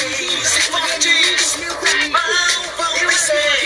Fortes, mal vão vencer.